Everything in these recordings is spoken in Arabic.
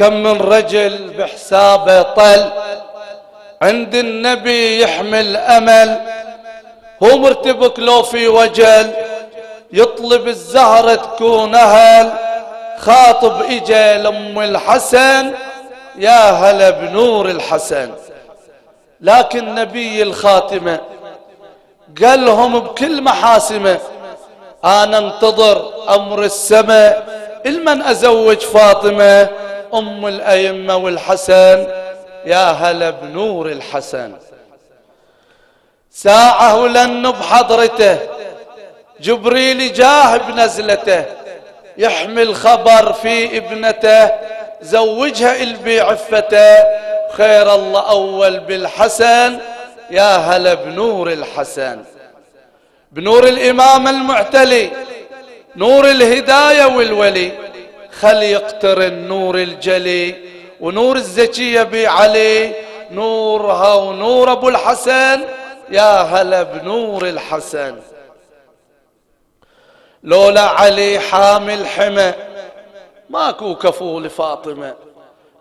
كم من رجل بحسابه طل عند النبي يحمل أمل هو مرتبك لو في وجل يطلب الزهرة تكون أهل خاطب إجا لأم الحسن يا هلا بنور الحسن. لكن نبي الخاتمة قال لهم بكل محاسمة أنا انتظر أمر السماء إلمن أزوج فاطمة أم الأئمة والحسن. يا هلا بنور الحسن. ساعة ولن بحضرته. جبريل جاه بنزلته. يحمل خبر في ابنته. زوجها البي عفته. خير الله أول بالحسن. يا هلا بنور الحسن. بنور الإمام المعتلي. نور الهداية والولي. خل يقترن نور الجلي ونور الزكية علي نورها ونور أبو الحسن يا هلا بنور الحسن. لولا علي حامل حمى ماكو كفو لفاطمة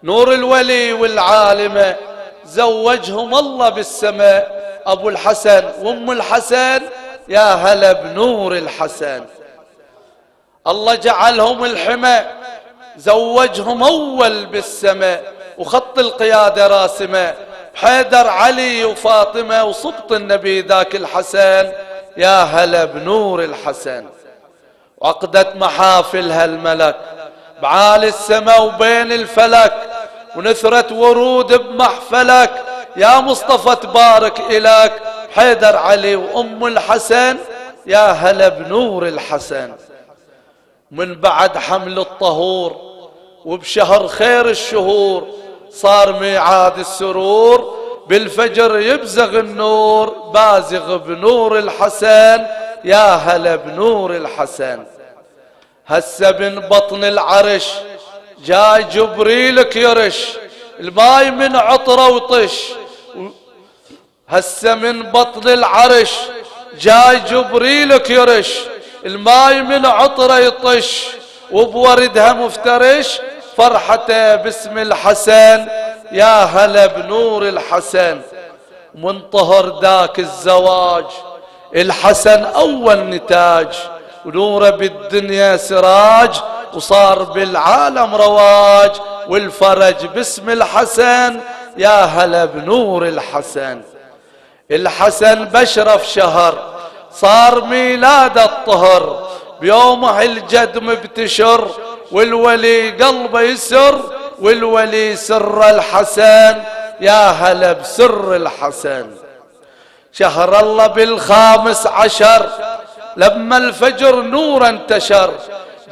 نور الولي والعالمة زوجهم الله بالسماء. أبو الحسن وأم الحسن يا هلا بنور الحسن. الله جعلهم الحمى زوجهم أول بالسماء وخط القيادة راسمة. حيدر علي وفاطمة وصبط النبي ذاك الحسن. يا هلا بنور الحسن. وعقدت محافلها الملك بعالي السماء وبين الفلك. ونثرت ورود بمحفلك. يا مصطفى تبارك إلك حيدر علي وأم الحسن. يا هلا بنور الحسن. من بعد حمل الطهور وبشهر خير الشهور صار ميعاد السرور بالفجر يبزغ النور بازغ بنور الحسن يا هلا بنور الحسن. هسه من بطن العرش جاي جبريلك يرش الماي من عطره وطش. هسه من بطن العرش جاي جبريلك يرش الماي من عطره يطش وبوردها مفترش. فرحته باسم الحسن يا هلا بنور الحسن. منطهر ذاك الزواج الحسن أول نتاج. ونوره بالدنيا سراج وصار بالعالم رواج. والفرج باسم الحسن يا هلا بنور الحسن. الحسن بشرف شهر صار ميلاد الطهر بيومه الجد مبتشر والولي قلبه يسر والولي سر الحسن. يا هلا بسر الحسن. شهر الله بالخامس عشر لما الفجر نور انتشر.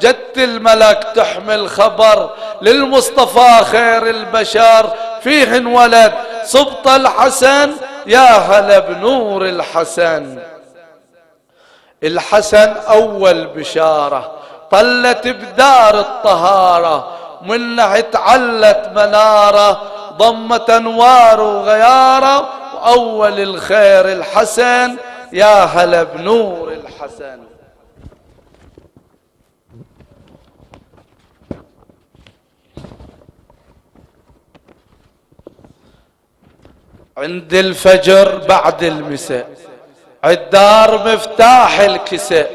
جت الملك تحمل خبر للمصطفى خير البشر. فيه ولد صبط الحسن يا هلا بنور الحسن. الحسن أول بشارة طلت بدار الطهارة منها تعلت منارة ضمت أنوار وغيارة وأول الخير الحسن يا هلا بنور الحسن. عند الفجر بعد المساء. الدار مفتاح الكساء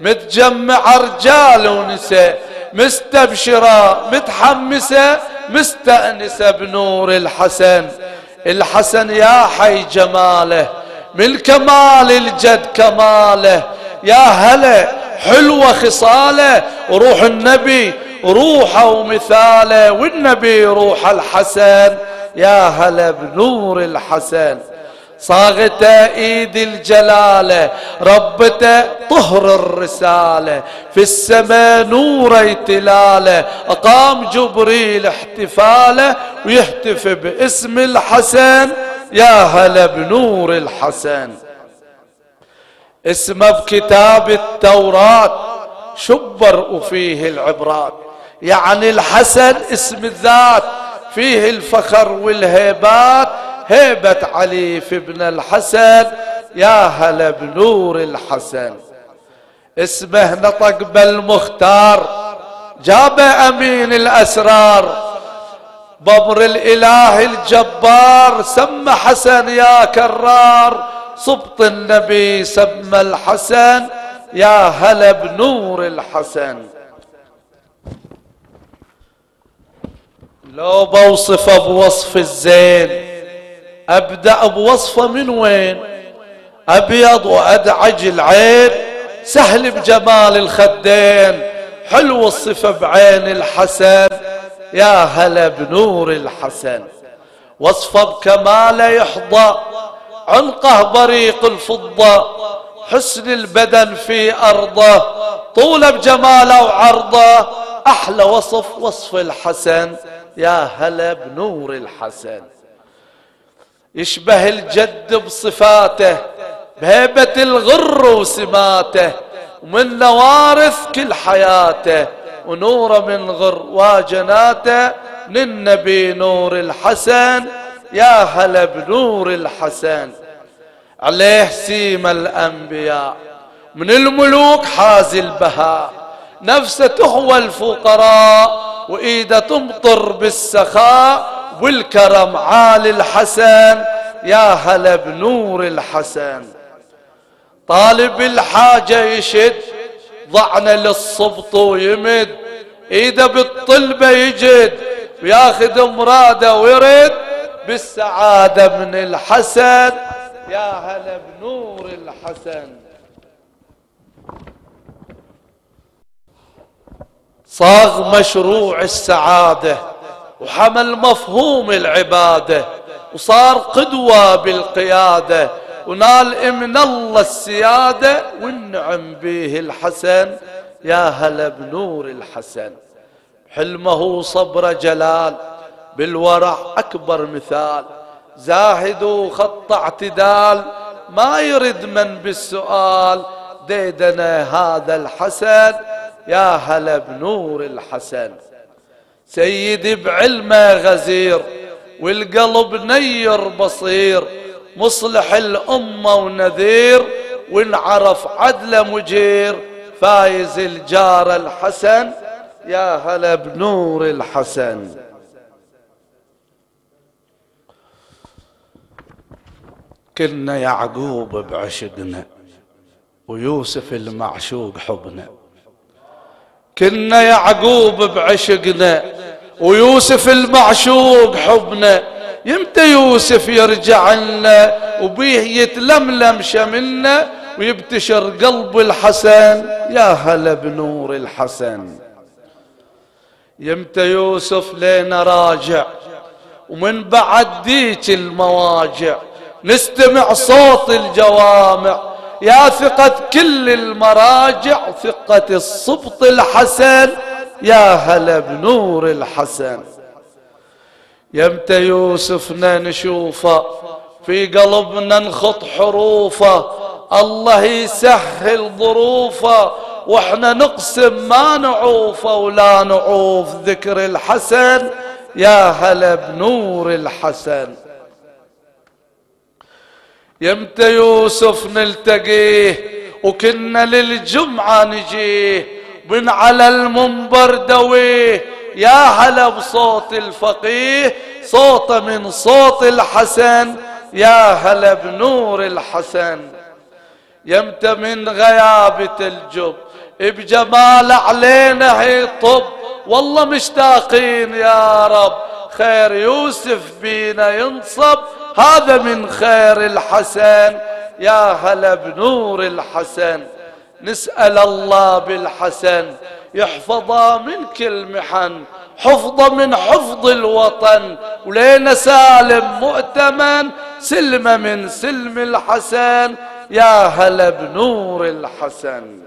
متجمع رجال ونساء مستبشرة متحمسة مستأنسة بنور الحسن. الحسن يا حي جماله من كمال الجد كماله. يا هلا حلوة خصاله وروح النبي روحه ومثاله والنبي روح الحسن. يا هلا بنور الحسن. صاغته إيد الجلالة ربته طهر الرسالة. في السماء نور تلاله أقام جبريل احتفالة ويهتف باسم الحسن. يا هلا بنور الحسن. اسمه بكتاب التوراة شبر وفيه العبرات. يعني الحسن اسم الذات فيه الفخر والهيبات هيبة علي في ابن الحسن يا هلا بنور الحسن. اسمه نطق بالمختار جاب أمين الأسرار. بأمر الإله الجبار سمى حسن يا كرار. صبط النبي سمى الحسن يا هلا بنور الحسن. لو بوصفه بوصف الزين أبدأ بوصفة من وين؟ أبيض وأدعج العين سهل بجمال الخدين حلو الصفة بعين الحسن. يا هلا بنور الحسن. وصفة بكماله يحظى عنقه بريق الفضة حسن البدن في أرضه طول بجماله وعرضه. أحلى وصف وصف الحسن. يا هلا بنور الحسن. يشبه الجد بصفاته بهيبة الغر وسماته ومن نوارث كل حياته ونوره من غر واجناته من النبي نور الحسن يا هلا بنور الحسن. عليه سيم الأنبياء من الملوك حاز البهاء نفسه تهوى الفقراء وإيده تمطر بالسخاء والكرم عالي الحسن يا هلا بنور الحسن. طالب الحاجة يشد ضعنا للصبط ويمد إيده بالطلبة يجد وياخذ مراده ويرد. بالسعادة من الحسن يا هلا بنور الحسن. صاغ مشروع السعادة وحمل مفهوم العبادة وصار قدوة بالقيادة ونال من الله السيادة والنعم به الحسن. يا هلا بنور الحسن. حلمه صبر جلال. بالورع أكبر مثال. زاهد وخط اعتدال. ما يرد من بالسؤال. ديدنا هذا الحسن. يا هلا بنور الحسن. سيدي بعلمه غزير والقلب نير بصير مصلح الأمة ونذير ونعرف عدل مجير فايز الجار الحسن يا هلا بنور الحسن كنا يعقوب بعشقنا ويوسف المعشوق حبنا كنا يعقوب بعشقنا ويوسف المعشوق حبنا يمتى يوسف يرجع لنا وبيه يتلملم شملنا ويبتشر قلب الحسن؟ يا هلا بنور الحسن. يمتى يوسف لينا راجع ومن بعد ديك المواجع نستمع صوت الجوامع يا ثقة كل المراجع ثقة الصبط الحسن. يا هلا بنور الحسن. يمتى يوسفنا نشوفه؟ في قلبنا نخط حروفه. الله يسهل ظروفه. وإحنا نقسم ما نعوفه ولا نعوف. ذكر الحسن يا هلا بنور الحسن. يمتى يوسف نلتقيه وكنا للجمعة نجيه من على المنبر دويه يا هلا بصوت الفقيه صوت من صوت الحسن. يا هلا بنور الحسن. يمتى من غيابة الجب. بجمال علينا هي طب والله مشتاقين يا رب. خير يوسف بينا ينصب. هذا من خير الحسن. يا هلا بنور الحسن. نسأل الله بالحسن يحفظه من كل محن حفظه من حفظ الوطن. ولينا سالم مؤتمن سلمة من سلم الحسن. يا هلا بنور الحسن.